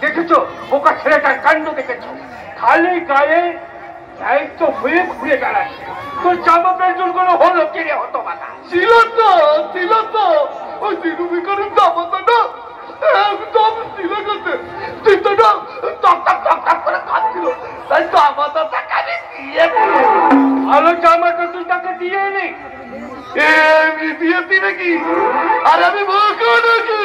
দেখেছ? বোকা ছেলেটার কাণ্ড দেখেছ। খালি গায়ে দায়িত্ব হয়ে ঘুরে বেড়াচ্ছে। তোর জামা পেন্সনগুলো হলো কেড়ে হতো ছিল তো ছিল তো। ওই দিনু বিকারের জামাতাটা একদম ছিল গেছে। চিন্তাটা টক টক টক টক করে খাচ্ছিল। তাই জামাতাটাকে আমি দিয়ে ভালো জামাটা তুই তাকে দিয়ে নি। এমনি দিয়েছি নাকি? আর আমি নাকি?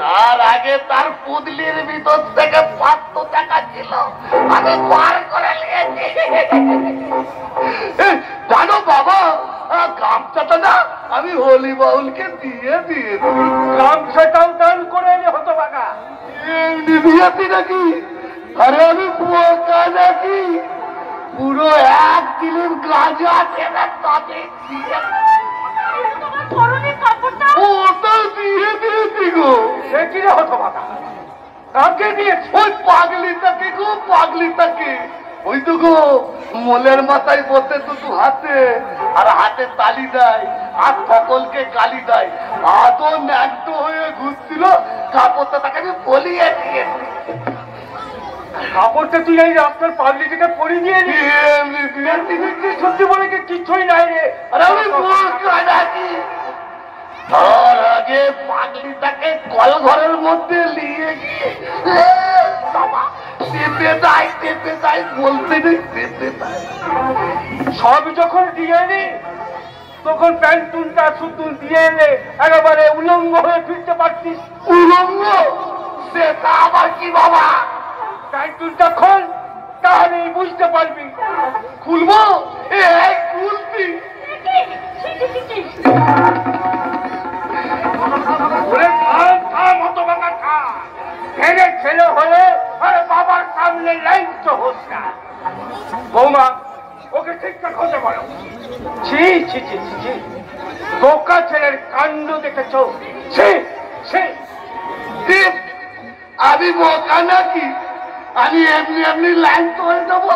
তার আগে তার পুদলির ভিতর থেকে পাঁচশো টাকা ছিল। আমি করে জানো বাবা গামছাটা না আমি হলি বাউলকে দিয়ে দিয়েছি গামছাটাও দান করে এনে হতো বাগা দিয়েছি নাকি? আরে আমি বোকা নাকি? পুরো এক কিলোর গাঁজা টেনে তাতে ওটা দিয়ে দিয়েছি গো। সে কি হতো বাগা ওই তো গো মোলের মাথায় বসে দুটো হাতে আর হাতে তালি দেয় আর সকলকে গালি দেয়। আদৌ ন্যাক্ত হয়ে ঘুরছিল কাপড়টা তাকে আমি বলিয়ে দিয়েছি। কাপড়টা তুই এই রাস্তার পাবলিককে পরিয়ে দিয়ে? সত্যি বলে কি কিছুই নাই রে? আরে আমি নাকি তার আগে পাগলিটাকে কল ঘরের মধ্যে নিয়ে গিয়ে চেপে দেয় চেপে দেয় বলতে নেই চেপে দেয় সব যখন দিয়ে নি তখন প্যান্টুনটা সুতুন দিয়ে এলে একেবারে উলঙ্গ হয়ে ফিরতে পারতিস। উলঙ্গ? সেটা আবার কি বাবা? প্যান্টুনটা খোল তাহলেই বুঝতে পারবি। খুলবো? এই খুলতি সামনে লাইন তো হোস না। বৌমা ওকে ঠিকঠাক হতে পারো ছি ছি ছি ছি ছি। বোকা ছেলের কাণ্ড দেখেছ? ছি ছি। আমি বোকা নাকি? আমি এমনি এমনি লাইন করে দেবো।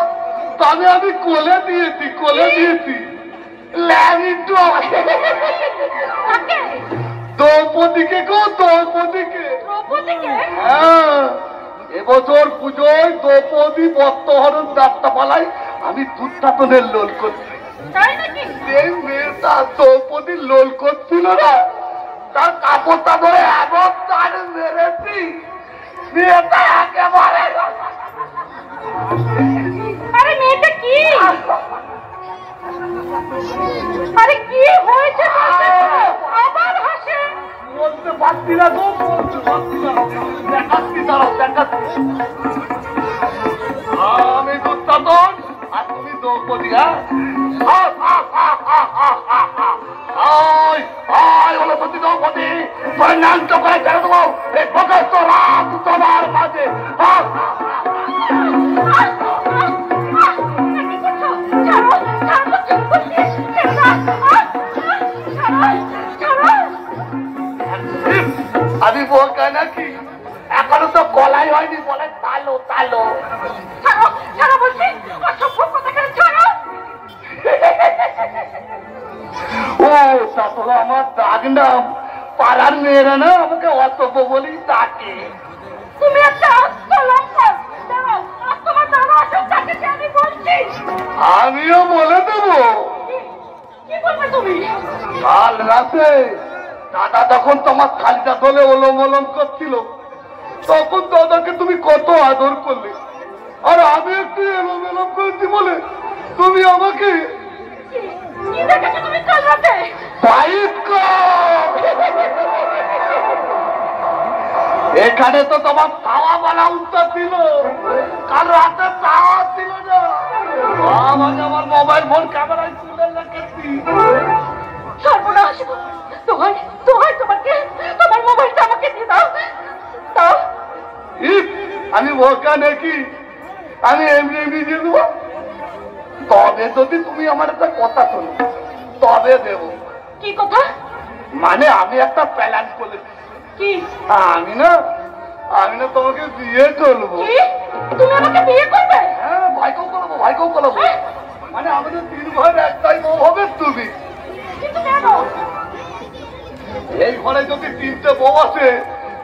তবে আমি কোলে দিয়েছি কোলে দিয়েছি। দ্রৌপদীকে গো দ্রৌপদীকে? হ্যাঁ। এবছর পুজোয় দ্রৌপদী বর্তহরণ যাত্রাপালায় আমি দুর্ধাতনের লোল করছি। মেয়েটা দ্রৌপদী লোল করছিল না। তার কাপড়টা ধরে এমন টান মেরেছি মেয়েটা একেবারে আরে মেয়েটা কি? আরে কি হয়েছে? আবার হাসে। বলতে পারছি না গো আমি দুঃখ আর তুমি দ্রৌপদী আমি নাকি? এখনও তো গলাই হয়নি বলে তালো তালো। ও তা আমার দাগ নাম পাড়ার মেয়েরা না আমাকে বলেই তুমি একটা আসুক তাকে আমিও বলে দেবো। কাল রাতে দাদা যখন তোমার খালিটা ধরে ওলম ওলম করছিল, তখন দাদাকে তুমি কত আদর করলে। আর আমি একটু এলম এলম করেছি বলে তুমি আমাকে এখানে তো তোমার তাওয়া বলা উত্তর ছিল কাল রাতে তাওয়া ছিল না? আমাকে আমার মোবাইল ফোন ক্যামেরায় বোকা নাকি? আমি এমনি এমনি দিয়ে দেবো। তবে যদি তুমি আমার একটা কথা শোনো তবে দেবো। কি কথা? মানে আমি একটা প্ল্যান করেছি। কি? আমি না আমি না তোমাকে বিয়ে করব। তুমি আমাকে বিয়ে করবে? হ্যাঁ ভাইকেও করব ভাইকেও করব। হ্যাঁ? মানে আমাদের তিন ভাইয়ের একটাই বউ হবে তুমি। এই ঘরে যদি তিনটে বউ আছে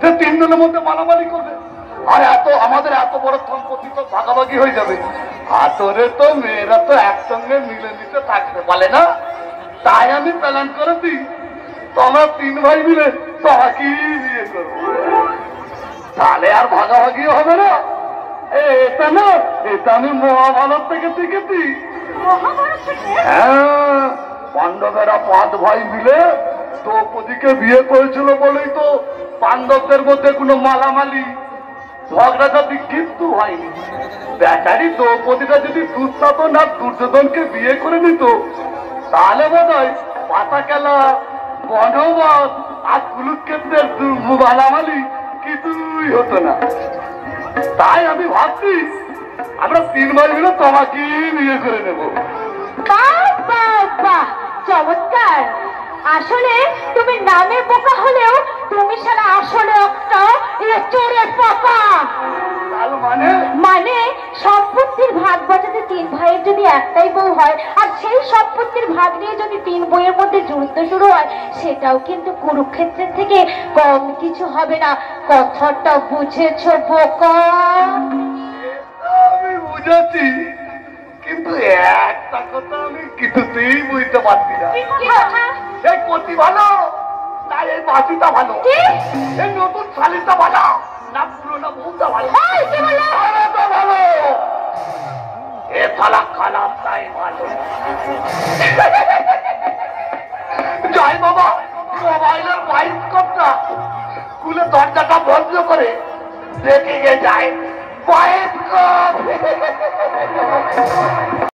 যে তিনজনের মধ্যে মালামালি করবে? আর এত আমাদের এত বড় সম্পত্তি তো ভাগাভাগি হয়ে যাবে। আর তোরে তো মেয়েরা তো একসঙ্গে মিলে মিলেমিশে থাকতে পারে না? তাই আমি প্ল্যান করেছি তোমরা তিন ভাই মিলে তোমাকেই বিয়ে করব তাহলে আর ভাগাভাগি হবে না। এ, এটা না এটা আমি মহাভারত থেকে শিখেছি। হ্যাঁ পাণ্ডবেরা পাঁচ ভাই মিলে দ্রৌপদীকে বিয়ে করেছিল বলেই তো পাণ্ডবদের মধ্যে কোনো মালামালি ঝগড়াঝাটি কিন্তু হয়নি। বেচারি দ্রৌপদীটা যদি দুঃশাসন আর দুর্যোধনকে বিয়ে করে দিত, তাহলে বোধ হয় পাতা খেলা বনবাস আর কুলুক্ষেত্রের মালামালি কিছুই হতো না। তাই আমি ভাবছি, আমরা তিন ভাই মিলে তোমাকেই বিয়ে করে নেব। চমৎকার। আসলে তুমি নামে বোকা হলেও তুমি সারা আসলে একটা মানে? মানে সম্পত্তির ভাগ বাঁচাতে তিন ভাইয়ের যদি একটাই বউ হয় আর সেই সম্পত্তির ভাগ নিয়ে যদি তিন বইয়ের মধ্যে যুদ্ধ শুরু হয় সেটাও কিন্তু কুরুক্ষেত্রের থেকে কম কিছু হবে না। কথাটা বুঝেছ বোকা? আমি বুঝেছি কিন্তু একটা কথা আমি কিছুতেই বুঝতে পারছি না। এই কতি ভালো না এই ভালো। এই নতুন শালিটা ভালো। না পুরোনো বউটা ভালো। এ থালা খালাম তাই ভালো। যাই বাবা মোবাইলের বাইক কপটা খুলে দরজাটা বন্ধ করে রেখে যায় বাইক কপ